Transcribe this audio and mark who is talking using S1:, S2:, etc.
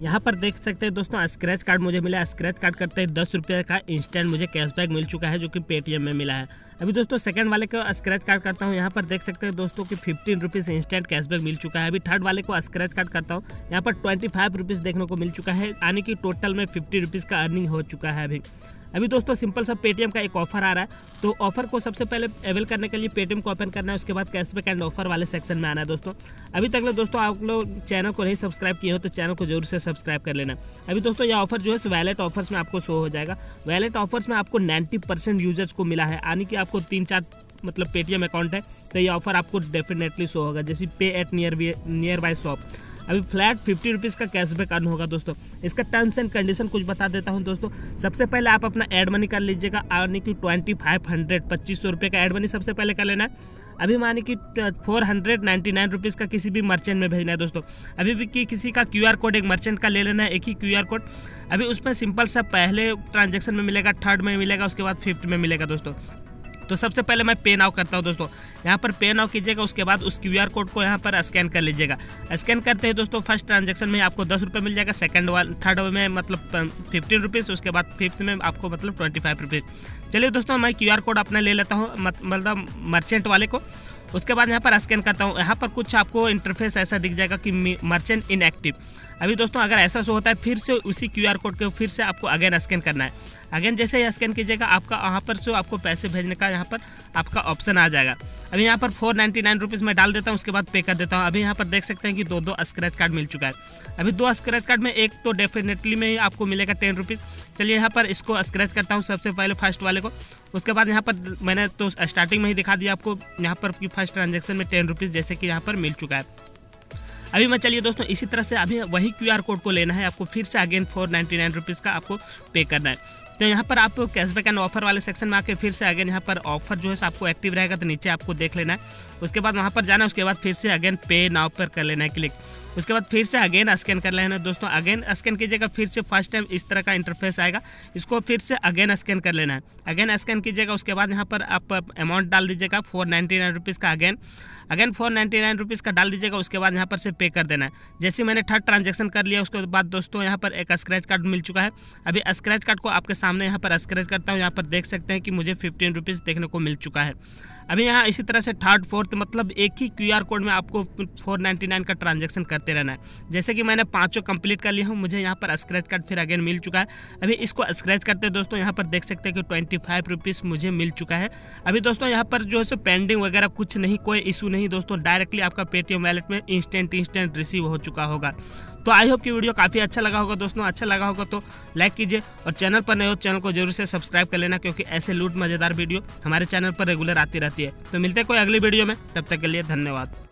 S1: यहाँ पर देख सकते हैं दोस्तों स्क्रैच कार्ड मुझे मिला स्क्रैच कार्ड करते हैं दस रुपये का इंस्टेंट मुझे कैशबैक मिल चुका है, जो कि पेटीएम में मिला है। अभी दोस्तों सेकंड वाले को स्क्रैच कार्ड करता हूँ। यहाँ पर देख सकते हैं दोस्तों कि फिफ्टीन रुपीज़ इंस्टेंट कैशबैक मिल चुका है। अभी थर्ड वाले को स्क्रैच कार्ड करता हूँ। यहाँ पर ट्वेंटी फाइव रुपीज़ देखने को मिल चुका है। यानी कि टोटल में फिफ्टी रुपीज़ का अर्निंग हो चुका है अभी। अभी दोस्तों सिंपल सा पेटीएम का एक ऑफ़र आ रहा है। तो ऑफ़र को सबसे पहले अवेल करने के लिए पेटीएम को ओपन करना है। उसके बाद कैशबैक एंड ऑफ़र वाले सेक्शन में आना है दोस्तों। अभी तक दोस्तों आप लोग चैनल को नहीं सब्सक्राइब किए हो तो चैनल को ज़रूर से सब्सक्राइब कर लेना। अभी दोस्तों यह ऑफ़र जो है वैलेट ऑफर्स में आपको शो हो जाएगा। वैलेट ऑफर्स में आपको नाइन्टी यूज़र्स को मिला है। यानी कि आपको तीन चार मतलब पेटीएम अकाउंट है तो ये ऑफ़र आपको डेफिनेटली शो होगा। जैसे pay at near near buy shop अभी फ्लैट फिफ्टी रुपीज़ का कैशबैक अर्न होगा दोस्तों। इसका टर्म्स एंड कंडीशन कुछ बता देता हूँ दोस्तों। सबसे पहले आप अपना एड मनी कर लीजिएगा। यानी कि ट्वेंटी फाइव हंड्रेड पच्चीस सौ रुपये का एड मनी सबसे पहले कर लेना है। अभी मानी कि four hundred ninety nine rupees का किसी भी मर्चेंट में भेजना है दोस्तों। अभी भी कि, किसी का क्यू आर कोड एक मर्चेंट का ले लेना है, एक ही क्यू आर कोड अभी उसमें सिंपल सा पहले ट्रांजेक्शन में मिलेगा थर्ड में मिलेगा, उसके बाद फिफ्थ में मिलेगा दोस्तों। तो सबसे पहले मैं पे नाउ करता हूँ दोस्तों। यहाँ पर पे नाउ कीजिएगा, उसके बाद उस क्यूआर कोड को यहाँ पर स्कैन कर लीजिएगा। स्कैन करते ही दोस्तों फ़र्स्ट ट्रांजेक्शन में आपको दस रुपये मिल जाएगा सेकंड वाल थर्ड में मतलब फिफ्टीन रुपीज़ उसके बाद फिफ्थ में आपको मतलब ट्वेंटी फाइव रुपीज़ चलिए दोस्तों, मैं क्यूआर कोड अपना ले लेता हूँ मतलब मर्चेंट वाले को। उसके बाद यहाँ पर स्कैन करता हूँ। यहाँ पर कुछ आपको इंटरफेस ऐसा दिख जाएगा कि मर्चेंट इनएक्टिव अभी दोस्तों, अगर ऐसा शो होता है, फिर से उसी क्यूआर कोड को फिर से आपको अगेन स्कैन करना है। अगेन जैसे स्कैन कीजिएगा, आपका यहाँ पर से आपको पैसे भेजने का यहाँ पर आपका ऑप्शन आ जाएगा। अभी यहाँ पर फोर नाइन्टी नाइन रुपीज़ मैं डाल देता हूँ, उसके बाद पे कर देता हूँ। अभी यहाँ पर देख सकते हैं कि दो दो स्क्रैच कार्ड मिल चुका है। अभी दो स्क्रैच कार्ड में एक तो डेफिनेटली में ही आपको मिलेगा टेन रुपीज़ चलिए यहाँ पर इसको स्क्रैच करता हूँ सबसे पहले फ़र्स्ट वाले को। उसके बाद यहाँ पर मैंने तो स्टार्टिंग में ही दिखा दिया आपको, यहाँ पर फ़र्स्ट ट्रांजेक्शन में टेन रुपीज़ जैसे कि यहाँ पर मिल चुका है। अभी मैं चलिए दोस्तों, इसी तरह से अभी वही क्यूआर कोड को लेना है, आपको फिर से again four ninety nine rupees का आपको पे करना है। तो यहाँ पर आप कैशबैक एंड ऑफ़र वाले सेक्शन में आके फिर से अगेन यहाँ पर ऑफ़र जो है आपको एक्टिव रहेगा तो नीचे आपको देख लेना है। उसके बाद वहाँ पर जाना है, उसके बाद फिर से अगेन पे नाव पर कर लेना है क्लिक उसके बाद फिर से अगेन स्कैन कर लेना। दोस्तों अगेन स्कैन कीजिएगा, फिर से फ़र्स्ट टाइम इस तरह का इंटरफेस आएगा। इसको फिर से अगेन स्कैन कर लेना है। अगेन स्कैन कीजिएगा, उसके बाद यहाँ पर आप अमाउंट डाल दीजिएगा फोर नाइन्टी नाइन रुपीज़ का again again four ninety nine rupees का डाल दीजिएगा, उसके बाद यहाँ पर से पे कर देना है। जैसे मैंने थर्ड ट्रांजेक्शन कर लिया, उसके बाद दोस्तों यहाँ पर एक स्क्रैच कार्ड मिल चुका है। अभी स्क्रैच कार्ड को आपके सामने यहाँ पर स्क्रैच करता हूँ। यहाँ पर देख सकते हैं कि मुझे फिफ्टीन रुपीज़ देखने को मिल चुका है। अभी यहाँ इसी तरह से थर्ड फोर्थ मतलब एक ही क्यूआर कोड में आपको 499 का ट्रांजैक्शन करते रहना है। जैसे कि मैंने पाँचों कंप्लीट कर लिया हूँ, मुझे यहाँ पर स्क्रैच कार्ड फिर अगेन मिल चुका है। अभी इसको स्क्रैच करते हैं दोस्तों, यहाँ पर देख सकते हैं कि ट्वेंटी फाइव रुपीज़ मुझे मिल चुका है। अभी दोस्तों, यहाँ पर जो है पेंडिंग वगैरह कुछ नहीं, कोई इशू नहीं दोस्तों डायरेक्टली आपका पेटीएम वैलेट में इंस्टेंट इंस्टेंट रिसीव हो चुका होगा। तो आई होप की वीडियो काफ़ी अच्छा लगा होगा दोस्तों अच्छा लगा होगा तो लाइक कीजिए और चैनल पर नए हो चैनल को ज़रूर से सब्सक्राइब कर लेना, क्योंकि ऐसे लूट मज़ेदार वीडियो हमारे चैनल पर रेगुलर आती रहती है। तो मिलते हैं कोई अगली वीडियो में, तब तक के लिए धन्यवाद।